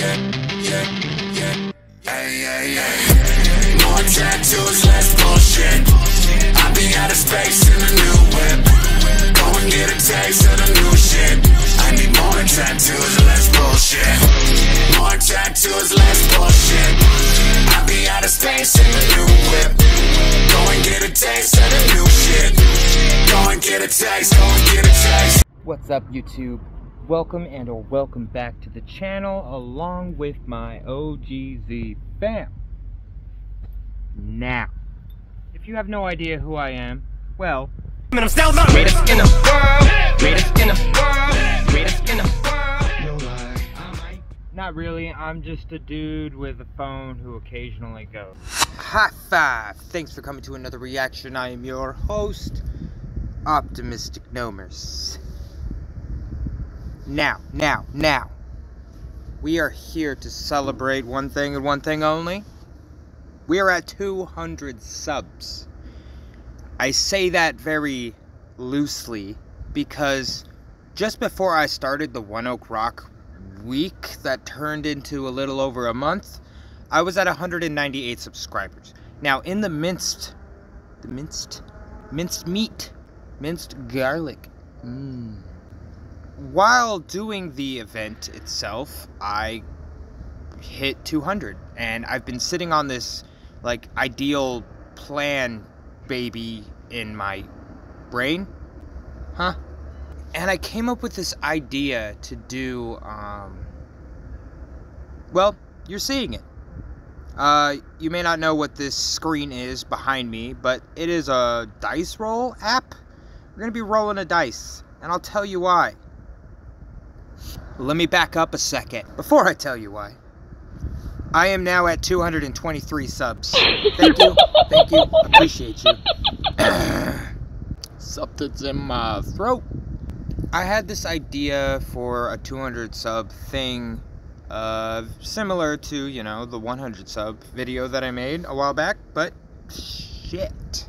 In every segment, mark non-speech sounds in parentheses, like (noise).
More tattoos, less bullshit. I be out of space in a new whip. Go and get a taste of the new shit. I need more tattoos, less bullshit. More tattoos, less bullshit. I be out of space in a new whip. Go and get a taste of the new shit. Go and get a taste, go and get a taste. What's up, YouTube? Welcome and or welcome back to the channel along with my OGZ fam. Now, if you have no idea who I am, well, I'm still the greatest in the world. Greatest in the world. Greatest in the world. not really. I'm just a dude with a phone who occasionally goes. High five! Thanks for coming to another reaction. I am your host, Optimistic Gnomers. Now, now, now. We are here to celebrate one thing and one thing only. We are at 200 subs. I say that very loosely because just before I started the One OK Rock week that turned into a little over a month, I was at 198 subscribers. Now, in the minced, the minced, minced meat, minced garlic, mmm while doing the event itself, I hit 200, and I've been sitting on this like ideal plan baby in my brain, huh? And I came up with this idea to do, um, well, you're seeing it. Uh, you may not know what this screen is behind me, but it is a dice roll app. We're gonna be rolling a dice, and I'll tell you why. Let me back up a second before I tell you why. I am now at 223 subs. Thank you. Thank you. Appreciate you. (clears throat) Something's in my throat. I had this idea for a 200 sub thing, uh, similar to, you know, the 100 sub video that I made a while back, but shit.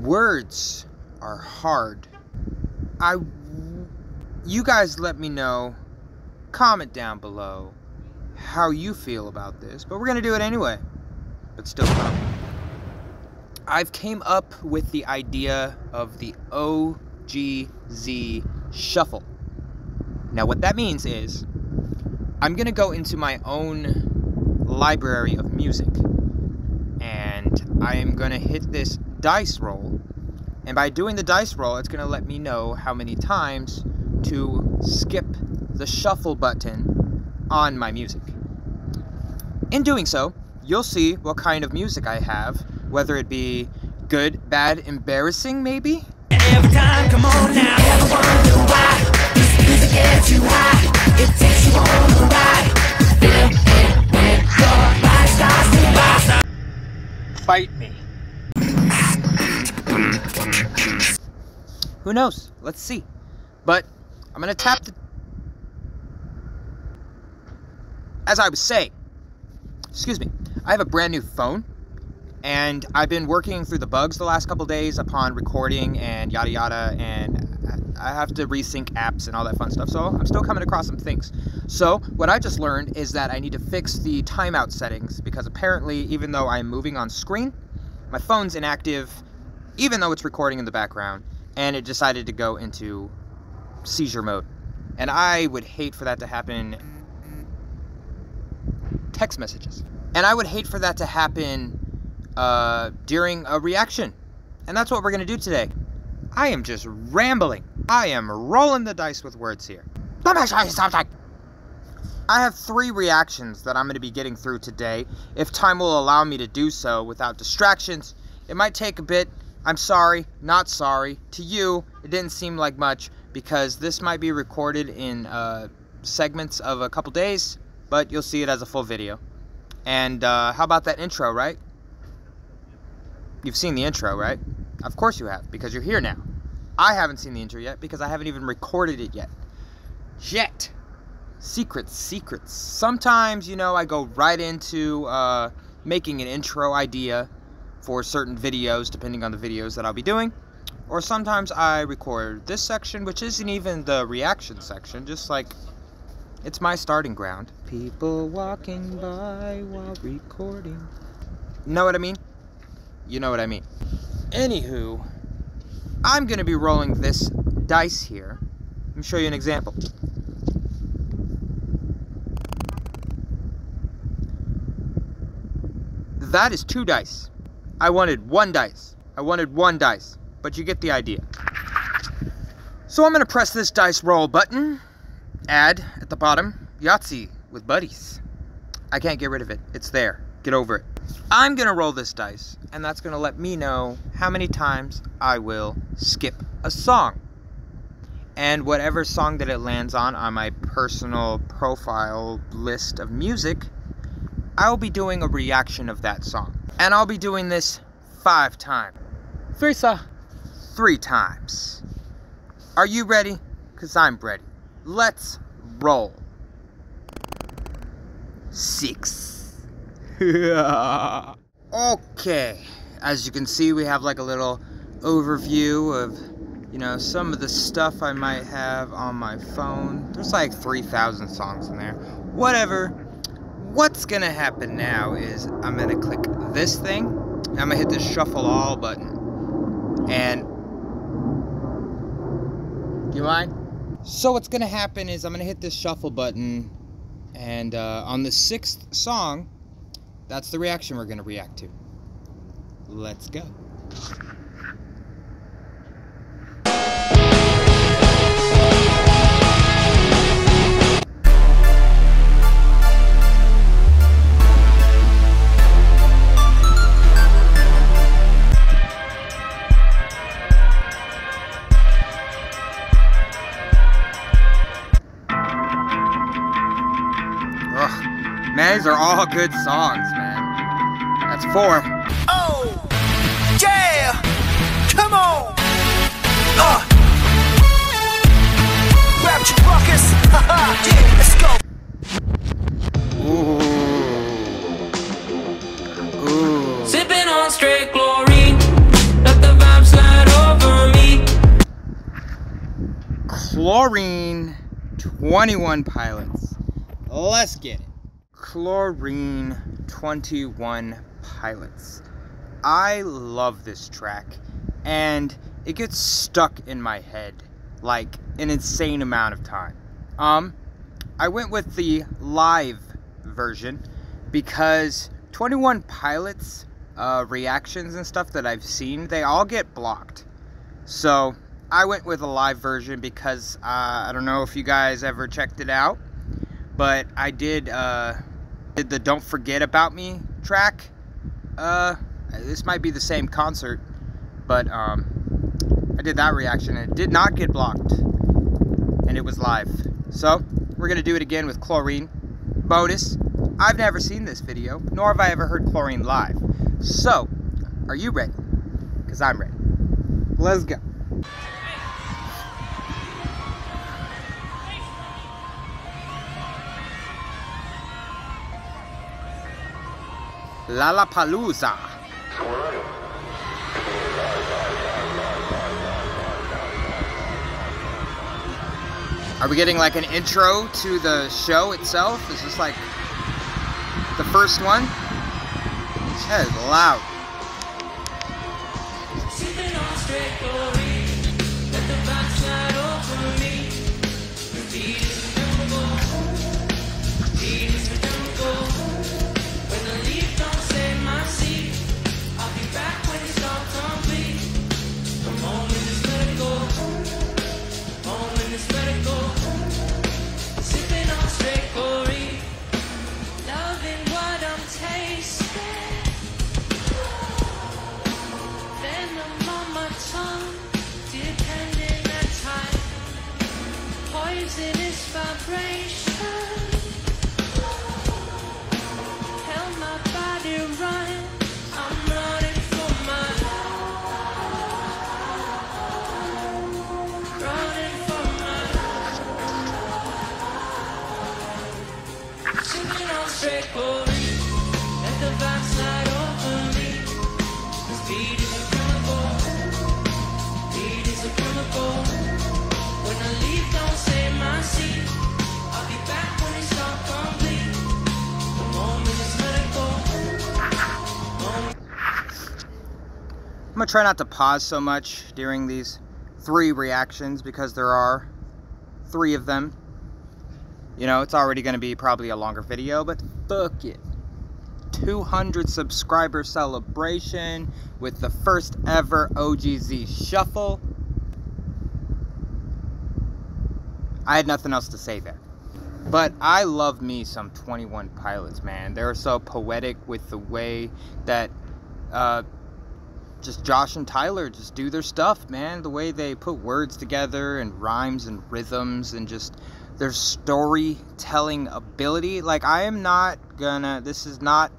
Words are hard. I. You guys let me know comment down below how you feel about this, but we're going to do it anyway. But still come. I've came up with the idea of the OGZ shuffle. Now what that means is I'm going to go into my own library of music and I am going to hit this dice roll and by doing the dice roll it's going to let me know how many times to skip the shuffle button on my music. In doing so, you'll see what kind of music I have, whether it be good, bad, embarrassing, maybe? Every time, come on now. Ever wonder why this music gets you high? It takes you on a ride. Feel it when your body starts to rise. Fight me. Who knows? Let's see. But I'm gonna tap the as I was saying, excuse me, I have a brand new phone and I've been working through the bugs the last couple days upon recording and yada yada and I have to resync apps and all that fun stuff. So I'm still coming across some things. So what I just learned is that I need to fix the timeout settings because apparently even though I'm moving on screen, my phone's inactive even though it's recording in the background and it decided to go into seizure mode. And I would hate for that to happen text messages. And I would hate for that to happen uh, during a reaction. And that's what we're going to do today. I am just rambling. I am rolling the dice with words here. Let me show you something. I have three reactions that I'm going to be getting through today, if time will allow me to do so without distractions. It might take a bit. I'm sorry, not sorry. To you, it didn't seem like much because this might be recorded in uh, segments of a couple days but you'll see it as a full video. And uh, how about that intro, right? You've seen the intro, right? Of course you have, because you're here now. I haven't seen the intro yet because I haven't even recorded it yet. Yet. Secrets, secrets. Sometimes, you know, I go right into uh, making an intro idea for certain videos, depending on the videos that I'll be doing. Or sometimes I record this section, which isn't even the reaction section, just like It's my starting ground. People walking by while recording. Know what I mean? You know what I mean. Anywho, I'm gonna be rolling this dice here. Let me show you an example. That is two dice. I wanted one dice. I wanted one dice, but you get the idea. So I'm gonna press this dice roll button, add at the bottom, Yahtzee with buddies. I can't get rid of it. It's there. Get over it. I'm gonna roll this dice, and that's gonna let me know how many times I will skip a song. And whatever song that it lands on on my personal profile list of music, I'll be doing a reaction of that song. And I'll be doing this five times. Three, sir. Three times. Are you ready? Because I'm ready. Let's roll. Six. (laughs) okay. As you can see, we have like a little overview of, you know, some of the stuff I might have on my phone. There's like 3,000 songs in there. Whatever. What's gonna happen now is I'm gonna click this thing. I'm gonna hit the shuffle all button. And you mind? So what's gonna happen is I'm gonna hit this shuffle button, and uh, on the sixth song, that's the reaction we're gonna react to. Let's go. These are all good songs, man. That's four. Oh, yeah, come on. Uh. Grab your ruckus, haha, yeah, let's go. Ooh. Ooh. Sipping on straight chlorine, let the vibe slide over me. Chlorine 21 Pilots. Let's get it. Chlorine 21 Pilots. I love this track and it gets stuck in my head like an insane amount of time. Um I went with the live version because 21 Pilots uh, reactions and stuff that I've seen, they all get blocked. So I went with a live version because uh, I don't know if you guys ever checked it out, but I did uh, did the "Don't Forget About Me" track. Uh, this might be the same concert, but um, I did that reaction and it did not get blocked, and it was live. So we're gonna do it again with Chlorine. Bonus. I've never seen this video, nor have I ever heard Chlorine live. So, are you ready? Because I'm ready. Let's go. Lollapalooza. Are we getting like an intro to the show itself? Is this like the first one? Is loud. Poisonous try not to pause so much during these three reactions because there are three of them. You know, it's already gonna be probably a longer video, but fuck it. 200 subscriber celebration with the first ever OGZ shuffle. I had nothing else to say there. But I love me some 21 Pilots, man. They're so poetic with the way that uh, just Josh and Tyler just do their stuff, man. The way they put words together and rhymes and rhythms and just their storytelling ability. Like, I am not gonna, this is not,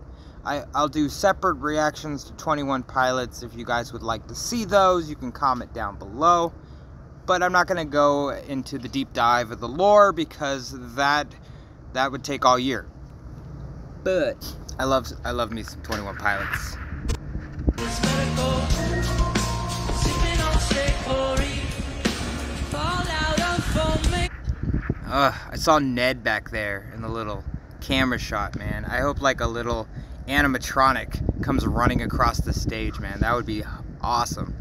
I, I'll do separate reactions to 21 Pilots. If you guys would like to see those, you can comment down below but I'm not going to go into the deep dive of the lore because that that would take all year. But I love I love me some 21 Pilots. I saw Ned back there in the little camera shot, man. I hope like a little animatronic comes running across the stage, man. That would be awesome.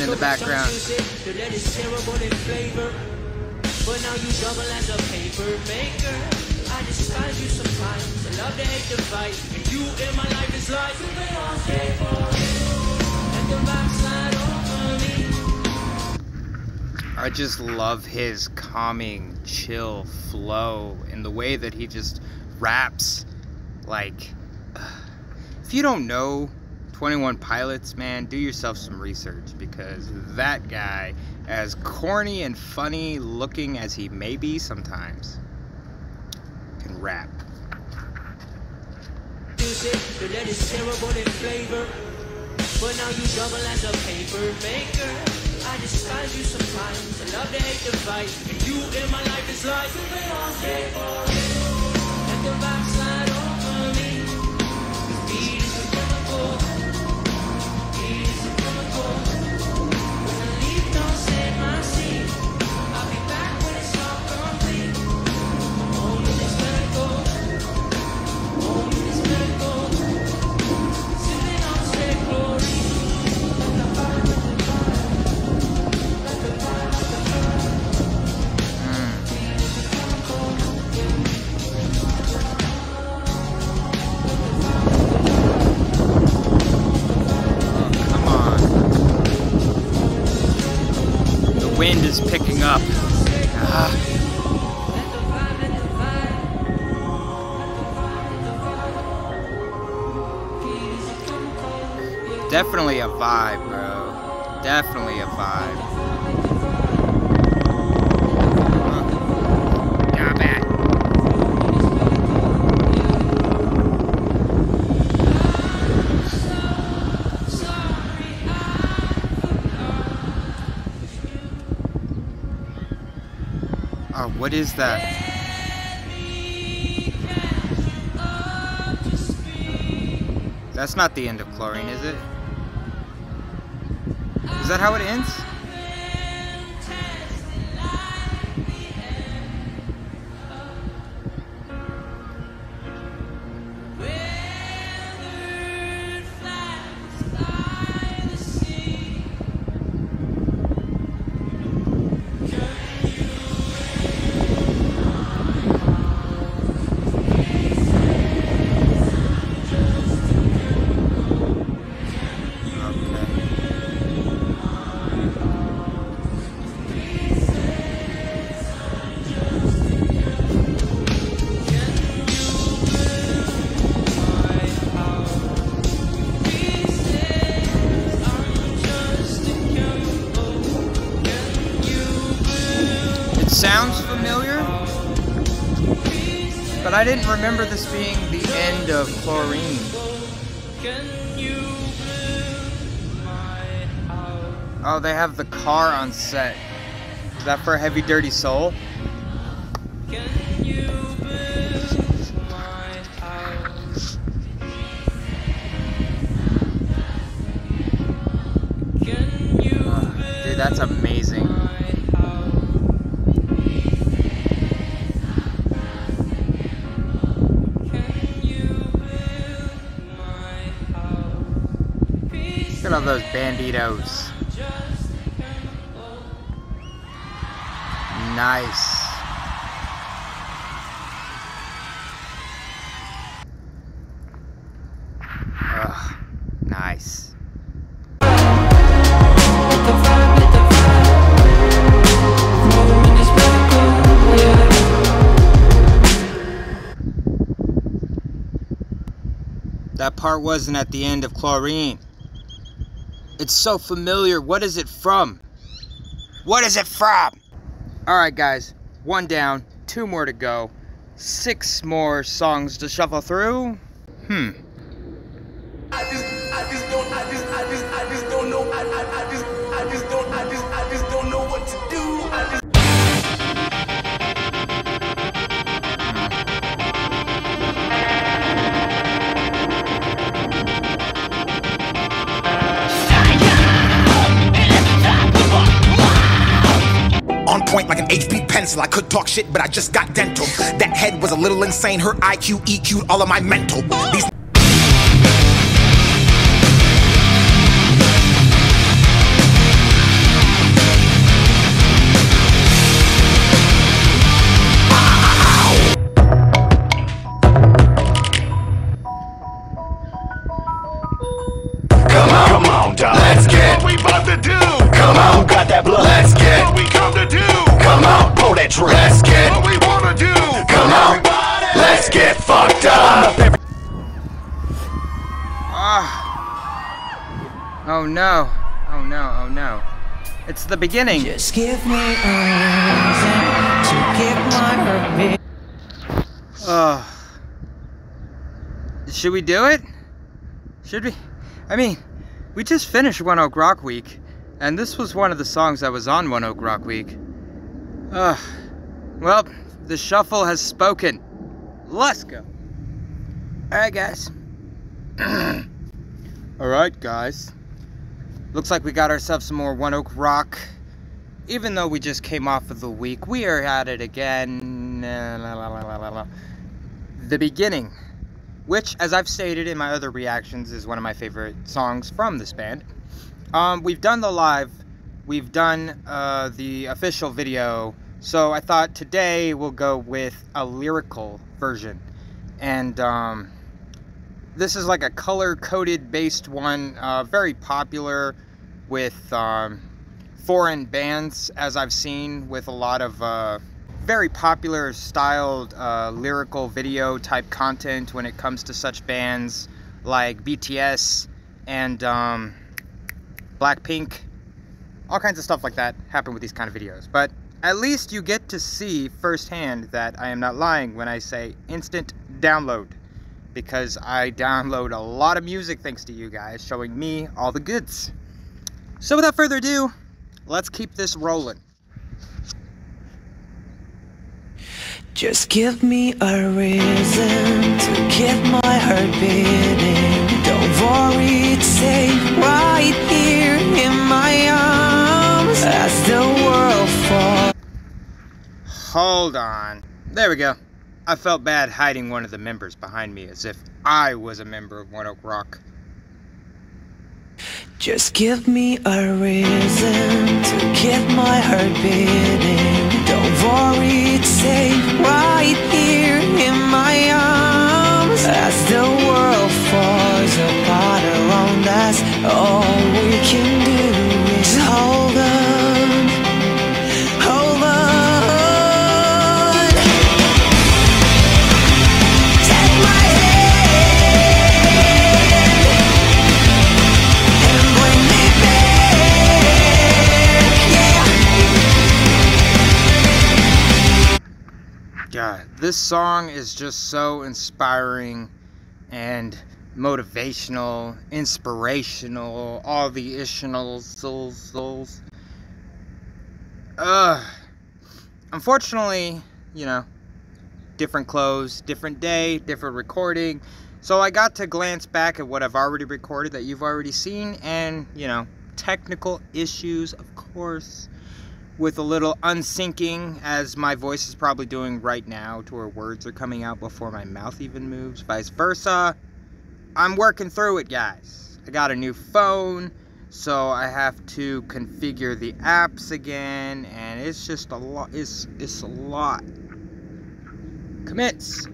In the background. But now you double as a paper maker. I despise you sometimes. I love to hate the fight. And you in my life is. I just love his calming, chill flow and the way that he just raps. Like, (sighs) if you don't know 21 Pilots, man, do yourself some research because that guy, as corny and funny looking as he may be sometimes, can rap. the lead is terrible in flavor. But now you double as a paper maker. I despise you sometimes. I love to hate the fight. And you in my life is wind is picking up. Ah. Definitely a vibe, bro. Definitely a vibe. What is that? That's not the end of chlorine, is it? Is that how it ends? I didn't remember this being the end of Chlorine. Can you build my house? Oh, they have the car on set. Is that for a Heavy Dirty Soul? At all those banditos. Nice. Nice. That part wasn't at the end of Chlorine. It's so familiar. What is it from? What is it from? Alright, guys. One down, two more to go. Six more songs to shuffle through. Hmm. On point like an HB pencil. I could talk shit, but I just got dental. That head was a little insane. Her IQ EQ'd all of my mental. These no. Oh no. Oh no. It's the beginning. Just give me a reason to get my. Ugh. Should we do it? Should we? I mean, we just finished One OK Rock Week, and this was one of the songs that was on One OK Rock Week. Ugh. Well, the shuffle has spoken. Let's go. Alright, guys. (clears throat) Alright, guys. Looks like we got ourselves some more One OK Rock. Even though we just came off of the week, we are at it again. La, la, la. The beginning, which, as I've stated in my other reactions, is one of my favorite songs from this band. Um, we've done the live, we've done uh, the official video, so I thought today we'll go with a lyrical version. And um, this is like a color coded based one, uh, very popular with um, foreign bands, as I've seen with a lot of uh, very popular styled uh, lyrical video type content when it comes to such bands like BTS and um, Blackpink. All kinds of stuff like that happen with these kind of videos. But at least you get to see firsthand that I am not lying when I say instant download. Because I download a lot of music thanks to you guys showing me all the goods. So without further ado, let's keep this rolling. Just give me a reason to keep my heart beating. Don't worry, it's safe right here in my arms as the world falls. Hold on. There we go. I felt bad hiding one of the members behind me as if I was a member of One OK Rock. Just give me a reason to get my heart beating. Don't worry, it's safe right here in my arms as the world falls apart around us. All we can do This song is just so inspiring and motivational, inspirational, all the issionals. Uh, unfortunately, you know, different clothes, different day, different recording. So I got to glance back at what I've already recorded that you've already seen, and, you know, technical issues, of course, with a little unsyncing, as my voice is probably doing right now, to where words are coming out before my mouth even moves, vice versa. I'm working through it, guys. I got a new phone, so I have to configure the apps again, and it's just a lot. It's it's a lot. Commits.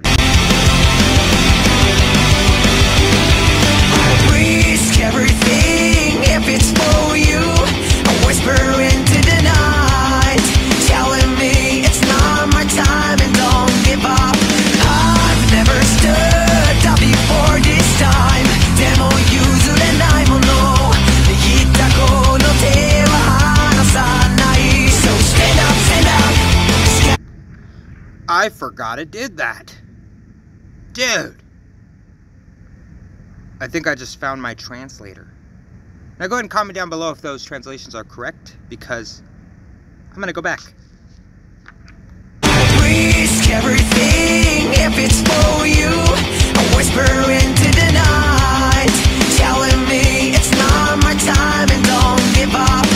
Forgot it did that. Dude. I think I just found my translator. Now go ahead and comment down below if those translations are correct, because I'm gonna go back. risk everything if it's for you. I whisper into the night, telling me it's not my time and don't give up.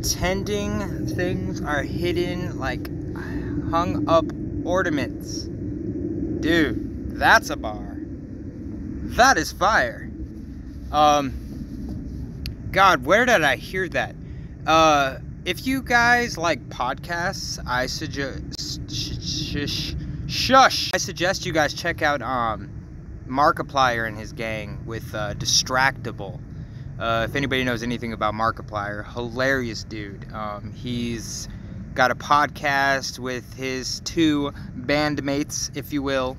Pretending things are hidden like hung up ornaments. Dude, that's a bar. That is fire. Um God, where did I hear that? Uh if you guys like podcasts, I suggest sh- sh- sh- shush. I suggest you guys check out um Markiplier and his gang with uh, Distractable. Uh, if anybody knows anything about Markiplier, hilarious dude. Um, he's got a podcast with his two bandmates, if you will,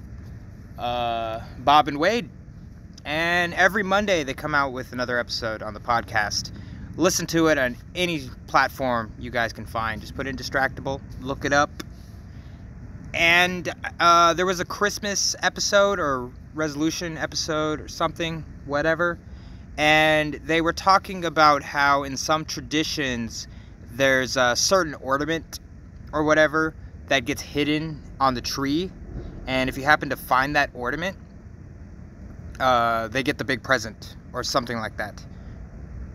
uh, Bob and Wade. And every Monday they come out with another episode on the podcast. Listen to it on any platform you guys can find. Just put in Distractable, look it up. And uh, there was a Christmas episode or resolution episode or something, whatever. And they were talking about how in some traditions there's a certain ornament or whatever that gets hidden on the tree. And if you happen to find that ornament, uh, they get the big present or something like that.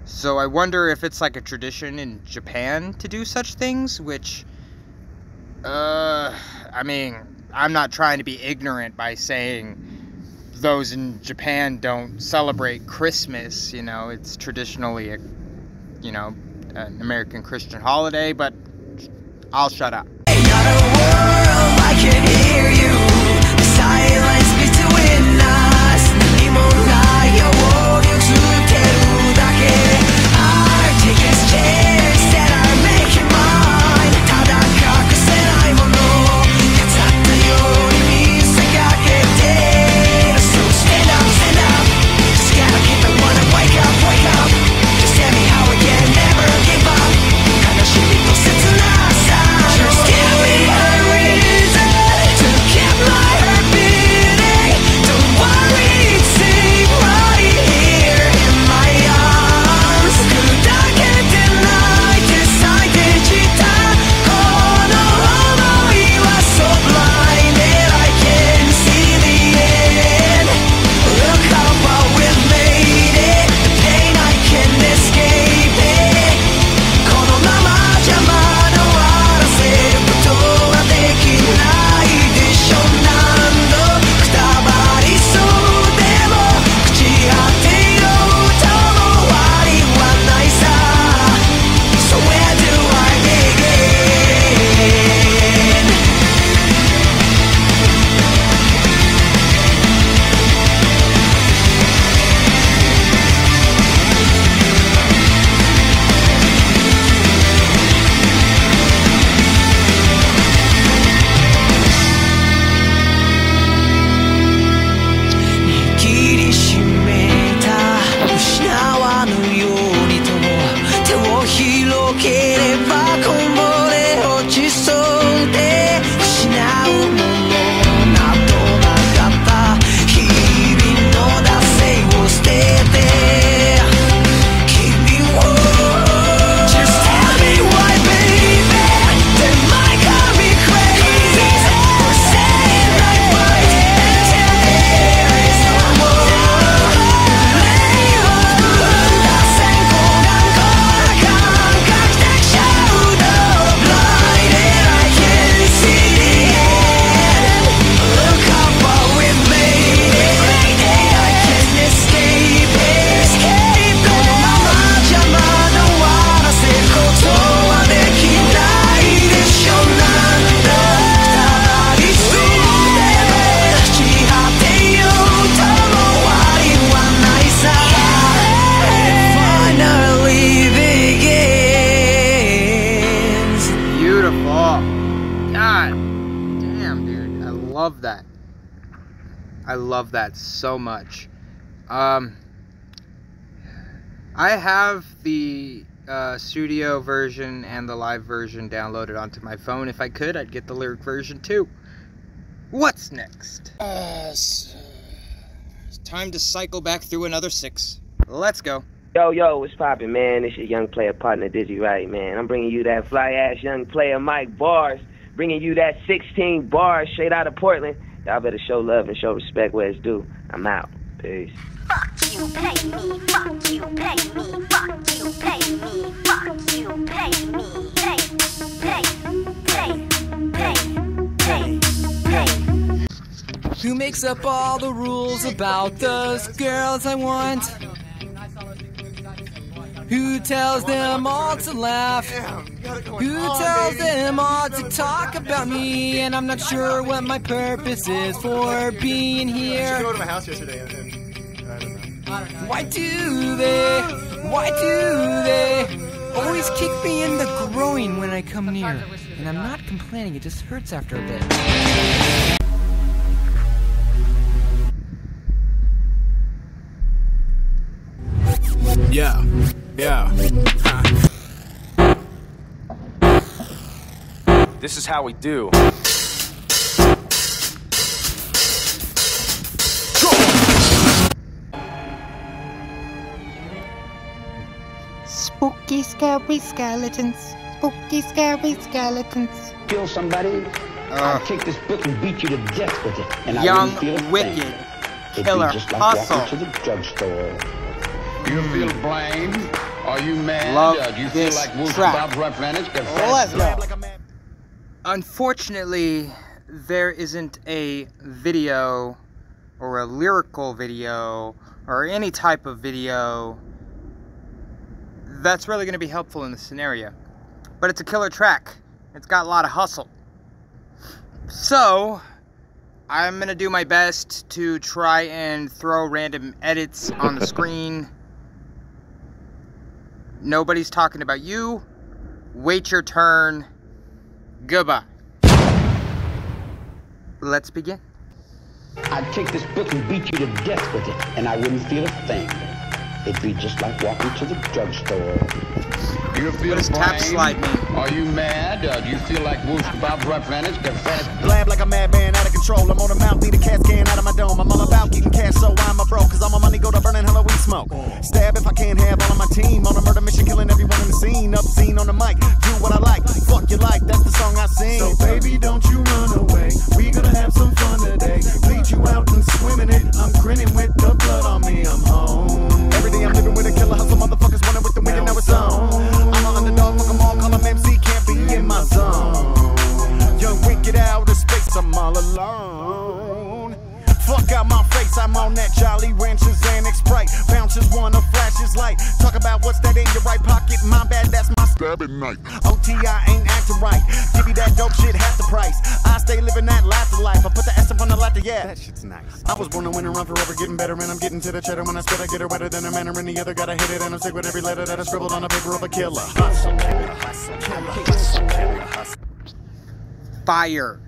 So I wonder if it's like a tradition in Japan to do such things, which, uh, I mean, I'm not trying to be ignorant by saying those in Japan don't celebrate Christmas. You know, it's traditionally a, you know, an American Christian holiday, but I'll shut up. I love that so much. Um, I have the uh, studio version and the live version downloaded onto my phone. If I could, I'd get the lyric version too. What's next? Uh, s- it's time to cycle back through another six. Let's go. Yo, yo, what's poppin', man? This your young player partner, Dizzy Wright, man. I'm bringing you that fly ass young player, Mike Bars. Bringing you that 16 bars straight out of Portland. Y'all better show love and show respect where it's due. I'm out. Peace. Fuck you, pay me. Fuck you, pay me. Fuck you, pay me. Fuck you, pay me. Pay, pay, pay, pay, pay, pay. Who makes up all the rules about those girls I want? Who tells them all to laugh? Who tells them all to talk about me? And I'm not sure what my purpose is for being here. to my house yesterday and, I don't know. Why do they? Why do they always kick me in the groin when I come near? And I'm not complaining, it just hurts after a bit. Yeah, yeah. This is how we do. Spooky, scary skeletons. Spooky, scary skeletons. kill somebody, Uh, I'll take this book and beat you to death with it. And I young, wouldn't feel wicked, thing. It'd killer be just like hustle. walking to the drugstore. You feel blamed? Are you mad? Love Uh, do you feel this like Wolf track. Bob Replenish? Let's go. Unfortunately, there isn't a video or a lyrical video or any type of video that's really going to be helpful in the scenario. But it's a killer track. It's got a lot of hustle. So, I'm going to do my best to try and throw random edits on the screen. Nobody's talking about you. Wait your turn. Goodbye. Let's begin. I'd take this book and beat you to death with it, and I wouldn't feel a thing. It'd be just like walking to the drugstore. You feel does tap slide blamed? Are you mad? Uh, do you feel like Wolf Bob Replenish? Blab like a madman out of control. I'm on a mount, lead a cat can out of my dome. I'm all about getting cash, so I'm a bro. Cause all my money go to burning Halloween smoke. Stab if I can't have all of my team. On a murder mission, killing everyone in the scene. Obscene on the mic, do what I like. Fuck your life, that's the song I sing. So baby, don't you run away. We gonna have some fun today. Bleed you out getting to the cheddar. When I spit, I get it wetter than a man or any other. Gotta hit it, and I'm sick with every letter that I scribbled on the paper of a killer. Hustle, killer, hustle, killer, hustle, killer, hustle. Fire.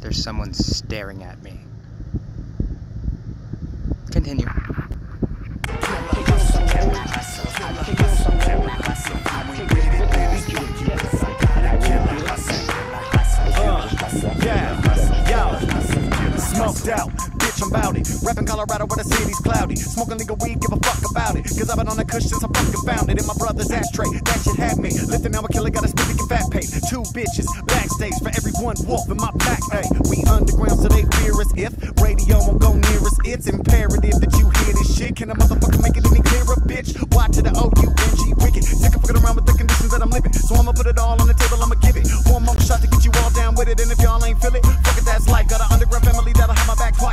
There's someone staring at me. Continue. Out, bitch, I'm bout it. Rapping Colorado where the city's cloudy. Smoking legal weed, give a fuck about it. Cause I've been on the kush since I fucking found it. In my brother's ashtray, that shit had me. Lifting a killer, got a stick and fat pay. Two bitches, backstage for every one wolf in my pack. Hey, we underground, so they fear us. If radio won't go near us, it's imperative that you hear this shit. Can a motherfucker make it any clearer, bitch? Y to the O U N G wicked. Sick of fucking around with the conditions that I'm living. So I'ma put it all on the table, I'ma give it. One more shot to get you all down with it. And if y'all ain't feel it, fuck it, that's life. Got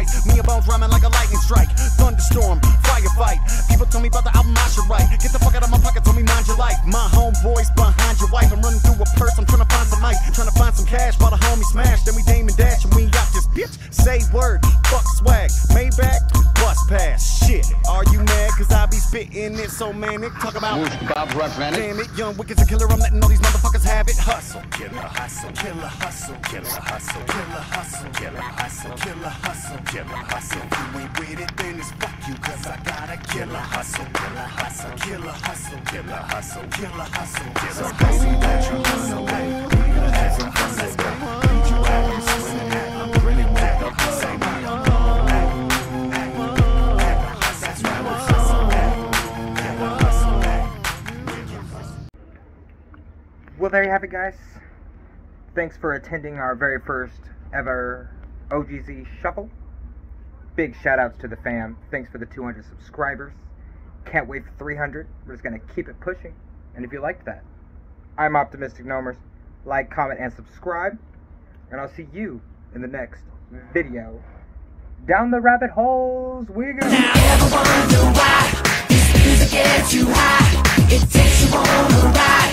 twice. Me and Bones rhyming like a lightning strike. Thunderstorm, firefight. People tell me about the album I should write. Get the fuck out of my pocket, tell me mind your life. My homeboys behind your wife. I'm running through a purse, I'm trying to find some ice. Trying to find some cash while the homie smash. Then we dame and dash and we out this bitch. Say word, I be spitting it so manic. Talk about Who's Bob Referendum? Damn it, young wicked's a killer. I'm letting all these motherfuckers have it. Hustle, killer, hustle, killer, hustle, killer, hustle, killer, hustle, killer, hustle, killer, hustle, killer, hustle. If you ain't with it, then it's fuck you, cause I got a hustle, killer hustle, killer, hustle, killer, hustle, killer, hustle, killer, hustle, killer, hustle, that you hustle, baby. That's a hustle, baby. There you have it, guys. Thanks for attending our very first ever OGZ Shuffle. Big shout outs to the fam. Thanks for the 200 subscribers. Can't wait for 300. We're just going to keep it pushing. And if you liked that, I'm Optimistic Gnomers. Like, comment, and subscribe. And I'll see you in the next video. Down the rabbit holes we go. Ever wonder why this music gets you high? It takes you on a ride.